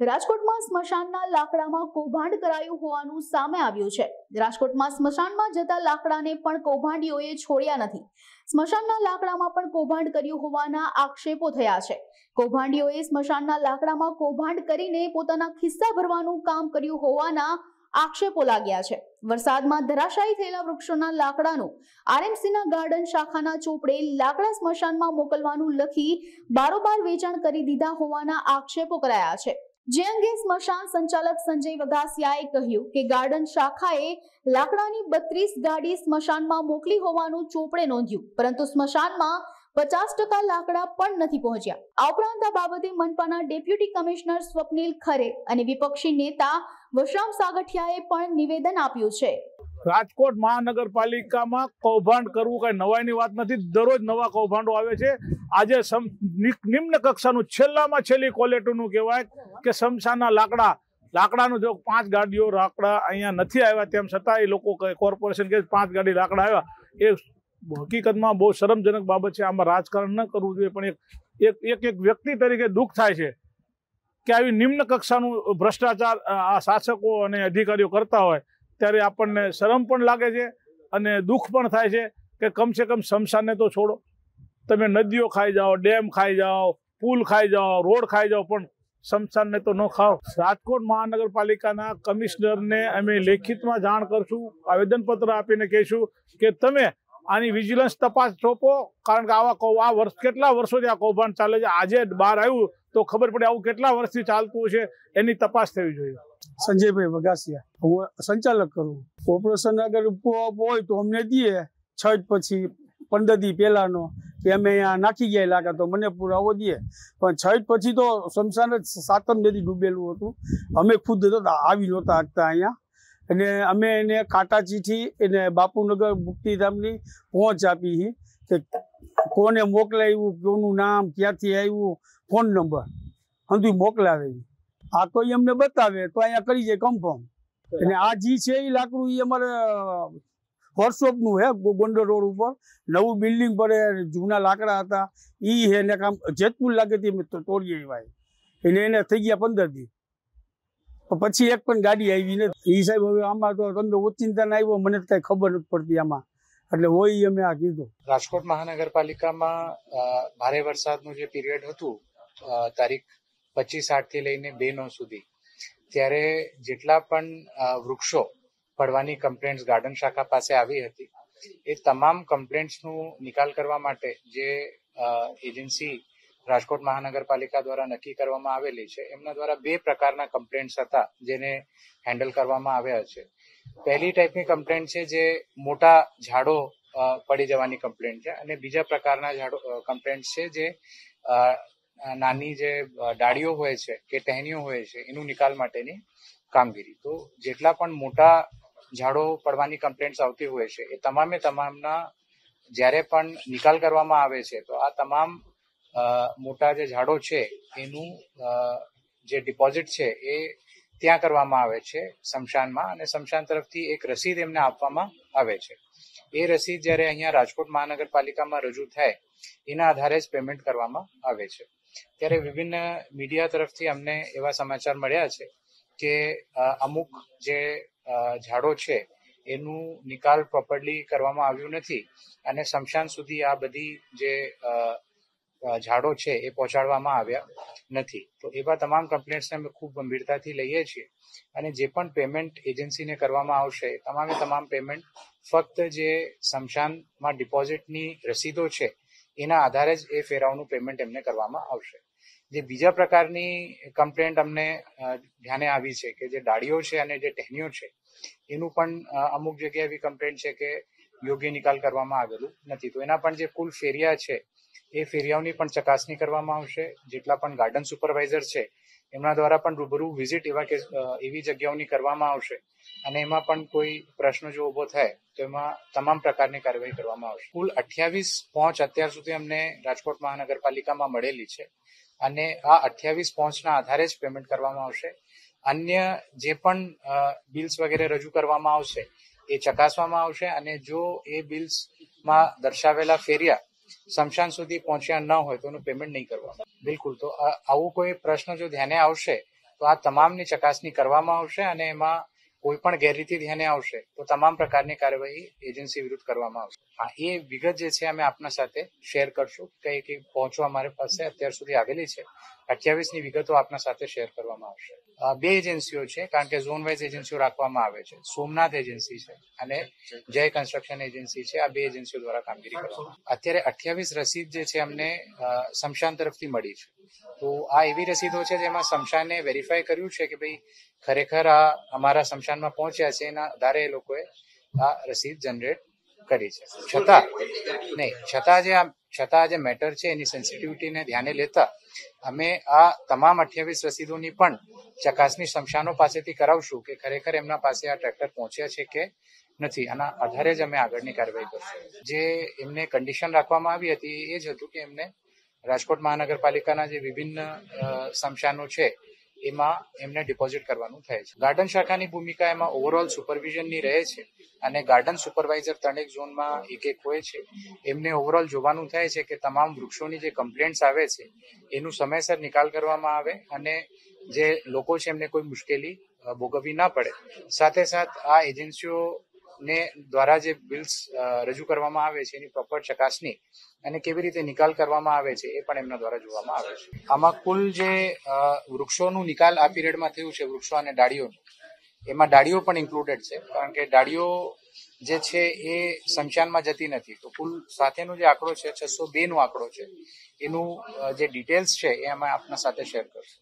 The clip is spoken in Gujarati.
રાજકોટમાં સ્મશાનના લાકડામાં કૌભાંડ કરાયું હોવાનું સામે આવ્યું છે. રાજકોટમાં સ્મશાનમાં જતા લાકડાને પણ કૌભાંડીઓએ છોડ્યા નથી. સ્મશાનના લાકડામાં પણ કૌભાંડ કર્યું હોવાના આક્ષેપો થયા છે. કૌભાંડીઓએ સ્મશાનના લાકડામાં કૌભાંડ કરીને પોતાના ખિસ્સા ભરવાનું કામ કર્યું હોવાના આક્ષેપો લાગ્યા છે. વરસાદમાં ધરાશાયી થયેલા વૃક્ષોના લાકડાનું આરએમસીના ગાર્ડન શાખાના ચોપડે લાકડા સ્મશાનમાં મોકલવાનું લખી બારોબાર વેચાણ કરી દીધા હોવાના આક્ષેપો કરાયા છે. જે અંગે સ્મશાન સંચાલક સંજય વઘાસિયાએ કહ્યું કે ગાર્ડન શાખાએ લાકડાની બત્રીસ ગાડી સ્મશાનમાં મોકલી હોવાનું ચોપડે નોંધ્યું, પરંતુ સ્મશાનમાં પચાસ ટકા લાકડા પણ નથી પહોંચ્યા. આ ઉપરાંત આ બાબતે મનપાના ડેપ્યુટી કમિશનર સ્વપ્નિલ ખરે અને વિપક્ષી નેતા વશરામ સાગઠિયાએ પણ નિવેદન આપ્યું છે. રાજકોટ મહાનગરપાલિકામાં કૌભાંડ કરવું કઈ નવાઈની વાત નથી. દરરોજ નવા કૌભાંડો આવે છે. આજે નિમ્ન કક્ષાનું છેલ્લામાં છેલ્લી ક્વોલિટીનું કહેવાય કે સમસાના લાકડા. લાકડાનું જો પાંચ ગાડીઓ લાકડા અહીંયા નથી આવ્યા તેમ છતાં એ લોકો કોર્પોરેશન કે પાંચ ગાડી લાકડા આવ્યા. એ હકીકતમાં બહુ શરમજનક બાબત છે. આમાં રાજકારણ ન કરવું જોઈએ, પણ એક એક એક વ્યક્તિ તરીકે દુઃખ થાય છે કે આવી નિમ્ન કક્ષાનું ભ્રષ્ટાચાર આ શાસકો અને અધિકારીઓ કરતા હોય. ત્યારે આપણને શરમ પણ લાગે છે અને દુઃખ પણ થાય છે કે કમસે કમ શમશાનને તો છોડો. તમે નદીઓ ખાઈ જાઓ, ડેમ ખાઈ જાઓ, પુલ ખાઈ જાઓ, રોડ ખાઈ જાઓ, પણ શમશાનને તો ન ખાઓ. રાજકોટ મહાનગરપાલિકાના કમિશનરને અમે લેખિતમાં જાણ કરશું, આવેદનપત્ર આપીને કહીશું કે તમે આની વિજિલન્સ તપાસ સોંપો, કારણ કે આવા કૌ- આ વર્ષ કેટલા વર્ષોથી આ કૌભાંડ ચાલે છે? આજે બહાર આવ્યું તો ખબર પડે આવું કેટલા વર્ષથી ચાલતું છે એની તપાસ થવી જોઈએ. સંજયભાઈ વગાસિયા હું સંચાલક કરું. ઓપરેશન ઉપવાપ હોય તો અમને દઈએ. છઠ પછી પંદર દી પહેલાનો. કે અમે અહીંયા નાખી ગયા લાગે તો મને પુરાવો દઈએ. પણ છઠ પછી તો શમશાન જ સાતમ નદી ડૂબેલું હતું. અમે ખુદ નહોતા આવી નહોતા હતા અહીંયા. અને અમે એને કાંટા ચીઠી એને બાપુનગર મુક્તિધામની પહોંચ આપી છે કે કોને મોકલાવ્યું, કોનું નામ, ક્યાંથી આવ્યું, ફોન નંબર. હંધુ મોકલાવે ઈ. આ કોઈ અમને બતાવે તો અહીંયા કરી જાય કન્ફર્મ અને આ જી છે એ લાકડું એ અમારે વર્કશોપનું હે ગોંડલ રોડ ઉપર. નવું બિલ્ડિંગ પડે જૂના લાકડા હતા. એ હે ને કામ જેતપુર લાગે તે તોડીએ ભાઈ. એને એને થઈ ગયા પંદર દી. પછી એક પણ ગાડી આવી નથી. એ સાહેબ હવે આમાં તો તમે ઓચિંતા ના આવ્યો, મને કઈ ખબર નથી પડતી આમાં. એટલે હોય અમે આ કીધું. રાજકોટ મહાનગરપાલિકામાં ભારે વરસાદનું જે પીરિયડ હતું તારીખ પચીસ આઠથી લઈને બે નવ સુધી. ત્યારે જેટલા પણ વૃક્ષો પડવાની કમ્પ્લેન્ટ્સ ગાર્ડન શાખા પાસે આવી હતી, એ તમામ કમ્પ્લેન્ટ્સનું નિકાલ કરવા માટે જે એજન્સી રાજકોટ મહાનગરપાલિકા દ્વારા નક્કી કરવામાં આવેલી છે, એમના દ્વારા બે પ્રકારના કમ્પ્લેન્ટ્સ હતા જેને હેન્ડલ કરવામાં આવ્યા છે. પહેલી ટાઈપની કમ્પ્લેન્ટ છે જે મોટા ઝાડો પડી જવાની કમ્પ્લેન્ટ છે અને બીજા પ્રકારના ઝાડો કમ્પ્લેન્ટ છે જે નાની જે ડાળીઓ હોય છે કે ટહેનીઓ હોય છે, એનું નિકાલ માટેની કામગીરી. તો જેટલા પણ મોટા ઝાડો પડવાની કમ્પ્લેન્ટ્સ આવતી હોય છે, એ તમામે તમામના જ્યારે પણ નિકાલ કરવામાં આવે છે, તો આ તમામ મોટા જે ઝાડો છે, એનું જે ડિપોઝિટ છે, એ ત્યાં કરવામાં આવે છે, શમશાનમાં અને શમશાન તરફથી એક રસીદ એમને આપવામાં આવે છે. એ રસીદ જ્યારે અહીંયા રાજકોટ મહાનગરપાલિકામાં રજૂ થાય, એના આધારે જ પેમેન્ટ કરવામાં આવે છે. ત્યારે વિભિન્ન મીડિયા તરફથી અમને એવા સમાચાર મળ્યા છે કે અમુક જે ઝાડો છે, એનું નિકાલ પ્રોપરલી કરવામાં આવ્યું નથી અને શમશાન સુધી આ બધી જે ઝાડો છે એ પહોંચાડવામાં આવ્યા નથી. તો એવા તમામ કમ્પ્લેન્ટ્સને અમે ખૂબ ગંભીરતાથી લઈએ છીએ અને જે પણ પેમેન્ટ એજન્સીને કરવામાં આવશે તમામે તમામ પેમેન્ટ ફક્ત જે શમશાનમાં ડિપોઝિટની રસીદો છે એના આધારે જ એ ફેરાઓનું પેમેન્ટ એમને કરવામાં આવશે. જે બીજા પ્રકારની કમ્પ્લેન્ટ અમને ધ્યાને આવી છે કે જે ડાળીઓ છે અને જે ટહેનીઓ છે, એનું પણ અમુક જગ્યાએ એવી કમ્પ્લેન્ટ છે કે યોગ્ય નિકાલ કરવામાં આવેલું નથી. તો એના પણ જે કુલ ફેરિયા છે, એ ફેરિયાઓની પણ ચકાસણી કરવામાં આવશે. જેટલા પણ ગાર્ડન સુપરવાઇઝર છે એમના દ્વારા પણ રૂબરૂ વિઝિટ એવા કે એવી જગ્યાઓની કરવામાં આવશે. અને એમાં પણ કોઈ પ્રશ્ન જો ઊભો થાય, તો એમાં તમામ પ્રકારની કાર્યવાહી કરવામાં આવશે. કુલ અઠ્યાવીસ પહોંચ અત્યાર સુધી અમને રાજકોટ મહાનગરપાલિકામાં મળેલી છે. અને આ અઠ્યાવીસ પહોંચના આધારે જ પેમેન્ટ કરવામાં આવશે. અન્ય જે પણ બિલ્સ વગેરે રજૂ કરવામાં આવશે, એ ચકાસવામાં આવશે. અને જો એ બિલ્સમાં દર્શાવેલા ફેરિયા શમશાન સુધી પહોંચ્યા ન હોય તો એનું પેમેન્ટ નહીં કરવામાં બિલકુલ. તો આવું કોઈ પ્રશ્ન જો ધ્યાને આવશે, તો આ તમામની ચકાસણી કરવામાં આવશે અને એમાં કોઈ પણ ગેરરીતિ ધ્યાને આવશે તો તમામ પ્રકારની કાર્યવાહી એજન્સી વિરુદ્ધ કરવામાં આવશે. હા એ વિગત જે છે અમે આપના સાથે શેર કરશું કઈ કઈ પહોંચવા અમારી પાસે અત્યાર સુધી આવેલી છે. અઠ્યાવીસની વિગતો આપના સાથે શેર કરવામાં આવશે. બે એજન્સીઓ છે કારણ કે ઝોન વાઇઝ એજન્સીઓ રાખવામાં આવે છે. સોમનાથ એજન્સી છે અને જય કન્સ્ટ્રક્શન એજન્સી છે. આ બે એજન્સીઓ દ્વારા કામગીરી કરવામાં અત્યારે અઠ્યાવીસ રસીદ જે છે અમને અ, શમશાન તરફથી મળી છે. તો આ એવી રસીદો છે જેમાં શમશાને વેરીફાઈ કર્યું છે કે ભાઈ ખરેખર આ અમારા શમશાનમાં પહોંચ્યા છે એના આધારે એ લોકોએ આ રસીદ જનરેટ કરી છે. છતાં, નહીં, છતાં જે આ છતાં જે મેટર છે એની સેન્સિટિવિટીને ધ્યાને લેતા અમે આ તમામ અઠ્યાવીસ રસીદોની પણ ચકાસણી શમશાનો પાસેથી કરાવશું કે ખરેખર એમના પાસે આ ટ્રેક્ટર પહોંચ્યા છે કે નથી. આના આધારે જ અમે આગળની કાર્યવાહી કરશું. જે એમને કન્ડિશન રાખવામાં આવી હતી એ જ હતું કે એમને રાજકોટ મહાનગરપાલિકાના જે વિભિન્ન સમશાનો છે, એમાં એમને ડિપોઝિટ કરવાનું થાય છે. ગાર્ડન શાખાની ભૂમિકા એમાં ઓવરઓલ સુપરવિઝનની રહે છે અને ગાર્ડન સુપરવાઇઝર ત્રણેક ઝોનમાં એક એક હોય છે. એમને ઓવરઓલ જોવાનું થાય છે કે તમામ વૃક્ષોની જે કમ્પ્લેન્ટ્સ આવે છે, એનું સમયસર નિકાલ કરવામાં આવે અને જે લોકો છે એમને કોઈ મુશ્કેલી ભોગવવી ના પડે. સાથે સાથ આ એજન્સીઓ ને દ્વારા જે બિલ્સ રજૂ કરવામાં આવે છે, એની પ્રોપર ચકાસણી અને કેવી રીતે નિકાલ કરવામાં આવે છે, એ પણ એમના દ્વારા જોવામાં આવે છે. આમાં કુલ જે વૃક્ષોનું નિકાલ આ પીરિયડમાં થયું છે, વૃક્ષો અને ડાળીઓનું, એમાં ડાળીઓ પણ ઇન્ક્લુડેડ છે, કારણ કે ડાળીઓ જે છે એ શમશાનમાં જતી નથી. તો કુલ સાથેનો જે આંકડો છે, છસો બે નો આંકડો છે. એનું જે ડિટેલ્સ છે, એ અમે આપના સાથે શેર કરશું.